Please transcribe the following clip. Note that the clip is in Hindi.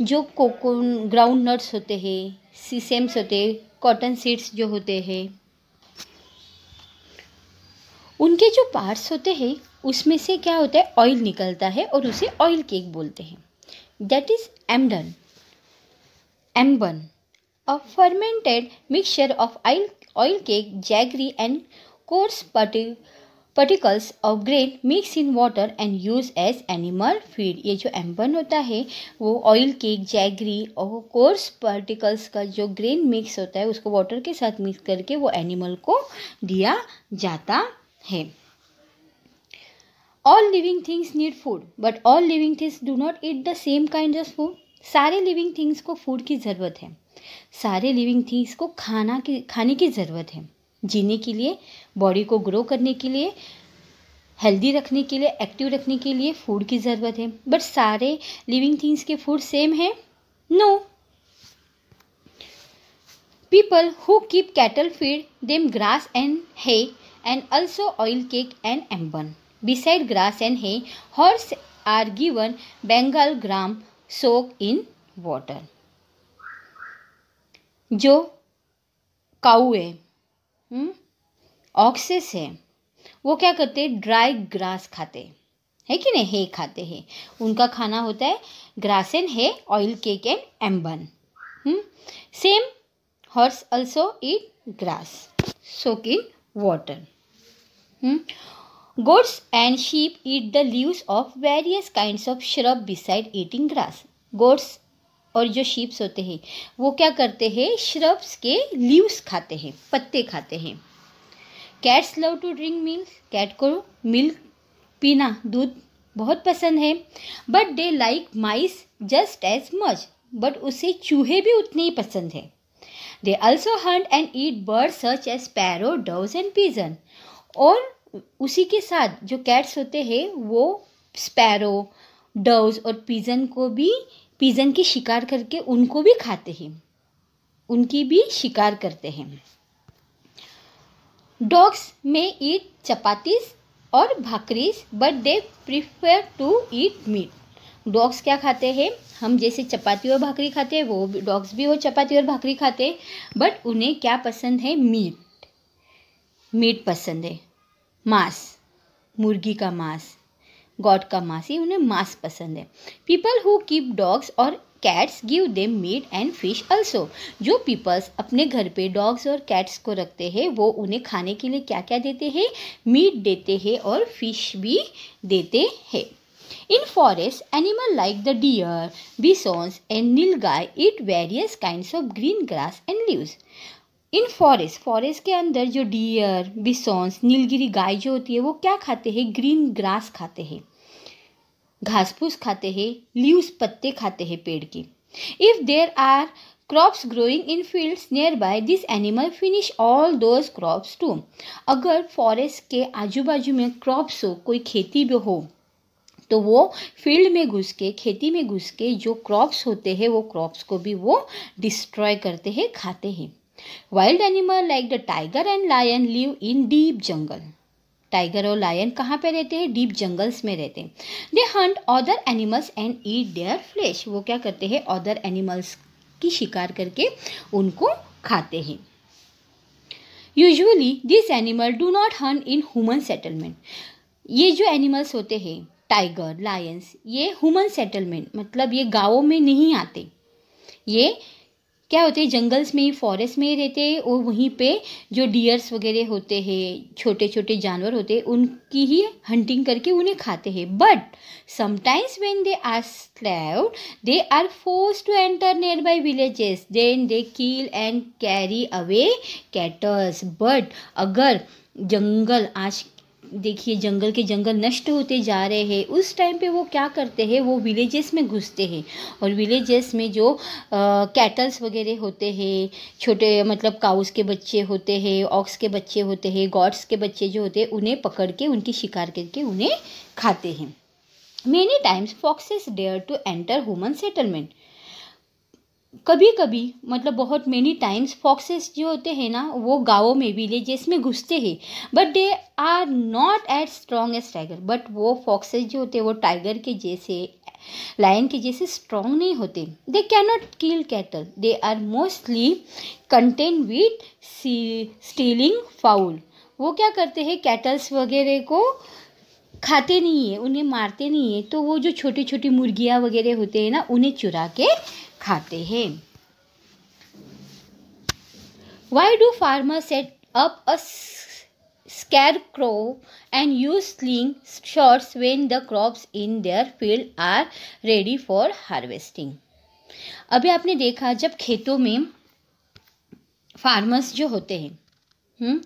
जो कोको ग्राउंड नट्स होते हैं, सीसेम्स होते, कॉटन सीड्स जो होते हैं, उनके जो पार्ट्स होते हैं, उसमें से क्या होता है, ऑयल निकलता है और उसे ऑयल केक बोलते हैं। दैट इज़ एमडन एम्बन a fermented mixture of oil oil cake jaggery and coarse party particles of grain mix in water and use as animal feed ये जो एम्बन होता है, वो ऑयल केक जैगरी और कोर्स पार्टिकल्स का जो ग्रेन मिक्स होता है, उसको वाटर के साथ मिक्स करके वो एनिमल को दिया जाता है। All living things need food but all living things do not eat the same kind of food सारे लिविंग थिंग्स को फ़ूड की ज़रूरत है। सारे लिविंग थिंग्स को खाना की, खाने की ज़रूरत है। जीने के लिए बॉडी को ग्रो करने के लिए हेल्दी रखने के लिए एक्टिव रखने के लिए फ़ूड की ज़रूरत है। बट सारे लिविंग थिंग्स के फ़ूड सेम है? No people who keep cattle feed them grass and hay and also oil cake and एम्बन beside grass and hay horse are given Bengal gram soak in water जो काऊ है ऑक्सेस है। वो क्या करते हैं? ड्राई ग्रास खाते है। कि नहीं? हे खाते हैं। उनका खाना होता है grass and hay oil cake and एम्बन same horse also eat grass soak in water goats and sheep eat the leaves of various kinds of shrub beside eating grass goats और जो शीप्स होते हैं, वो क्या करते हैं? श्रब्स के लीव्स खाते हैं, पत्ते खाते हैं। Cats love to drink milk cat को मिल्क पीना दूध बहुत पसंद है। But they like mice just as much but उसे चूहे भी उतने ही पसंद है। They also hunt and eat bird such as parrot doves and pigeon और उसी के साथ जो कैट्स होते हैं, वो स्पैरो डव्स और पीजन को भी पिजन की शिकार करके उनको भी खाते हैं। उनकी भी शिकार करते हैं। डॉग्स में ईट चपातीस और bhakris but they prefer to eat meat. Dogs क्या खाते हैं? हम जैसे चपाती और भाकरी खाते हैं, वो डॉग्स भी वो चपाती और भाकरी खाते हैं बट उन्हें क्या पसंद है? मीट। मीट पसंद है। मांस। मुर्गी का मांस। गॉड का मांस, उन्हें मांस पसंद है। पीपल हु कीप डॉग्स और cats give them meat and fish also जो पीपल्स अपने घर पे डॉग्स और कैट्स को रखते हैं, वो उन्हें खाने के लिए क्या क्या देते हैं? मीट देते हैं और फ़िश भी देते हैं। In forest animal like the deer bisons and nilgai eat various kinds of green grass and leaves in forest forest के अंदर जो डियर बिसॉन्स नीलगिरी गाय जो होती है, वो क्या खाते हैं? ग्रीन ग्रास खाते हैं। घास फूस खाते हैं लीव्स पत्ते खाते हैं पेड़ के। If there are crops growing in fields nearby this animal finish all those crops too अगर फॉरेस्ट के आजू बाजू में क्रॉप्स हो, कोई खेती भी हो तो वो फ़ील्ड में घुस के, खेती में घुस के जो क्रॉप्स होते हैं, वो क्रॉप्स को भी वो डिस्ट्रॉय करते हैं, खाते हैं। Wild animal like the tiger and lion live in deep jungle tiger और लायन कहाँ पे रहते हैं? डीप जंगल्स में रहते हैं। They hunt other animals and eat their flesh वो क्या करते हैं? अदर एनिमल्स की शिकार करके उनको खाते हैं। Usually this animal do not hunt in human settlement ये जो एनिमल्स होते हैं टाइगर लायंस ये ह्यूमन सेटलमेंट मतलब ये गाँवों में नहीं आते। ये क्या होते हैं, जंगल्स में फॉरेस्ट में ही रहते हैं और वहीं पे जो डियर्स वगैरह होते हैं छोटे छोटे जानवर होते हैं, उनकी ही हंटिंग करके उन्हें खाते हैं। But sometimes when they are slave they are force to enter nearby villages then they kill and carry away cattles but अगर जंगल आज देखिए, जंगल के जंगल नष्ट होते जा रहे हैं। उस टाइम पे वो क्या करते हैं? वो विलेजेस में घुसते हैं। और विलेजेस में जो कैटल्स वगैरह होते हैं, छोटे मतलब काउस के बच्चे होते हैं ऑक्स के बच्चे होते हैं गॉड्स के बच्चे जो होते हैं, उन्हें पकड़ के, उनकी शिकार करके उन्हें खाते हैं। Many times foxes dare to enter human settlement कभी कभी मतलब बहुत मेनी टाइम्स फॉक्सेस जो होते हैं ना, वो गाँवों में विलेजेस में घुसते हैं। But they are not at strong as tiger but वो फॉक्सेस जो होते हैं, वो टाइगर के जैसे लायन के जैसे स्ट्रॉन्ग नहीं होते। They cannot kill cattle they are mostly content with stealing fowl वो क्या करते हैं कैटल्स वगैरह को खाते नहीं है, उन्हें मारते नहीं है। तो वो जो छोटी छोटी मुर्गियाँ वगैरह होते हैं ना, उन्हें चुरा के खाते हैं why do farmer set up scarecrow and you slingshots when the crops in their field are ready for harvesting अभी आपने देखा जब खेतों में फार्मर्स जो होते हैं हुँ?